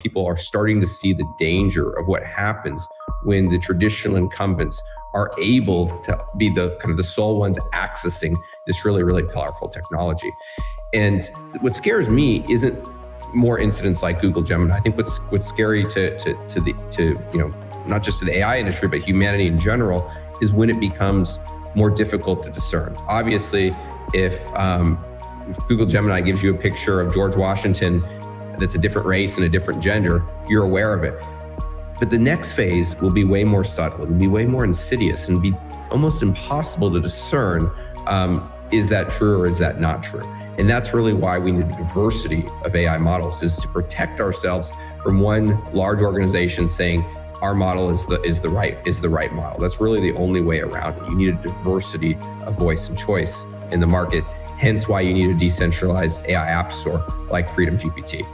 people are starting to see the danger of what happens when the traditional incumbents are able to be the kind of the sole ones accessing this really, really powerful technology. And what scares me isn't more incidents like Google Gemini. I think what's what's scary to to to the to you know not just to the AI industry but humanity in general is when it becomes more difficult to discern. Obviously, if, um, if Google Gemini gives you a picture of George Washington that's a different race and a different gender, you're aware of it. But the next phase will be way more subtle. It will be way more insidious and be almost impossible to discern um, is that true or is that not true? And that's really why we need diversity of AI models is to protect ourselves from one large organization saying our model is the is the right is the right model. That's really the only way around it. You need a diversity of voice and choice in the market. Hence why you need a decentralized AI app store like Freedom GPT.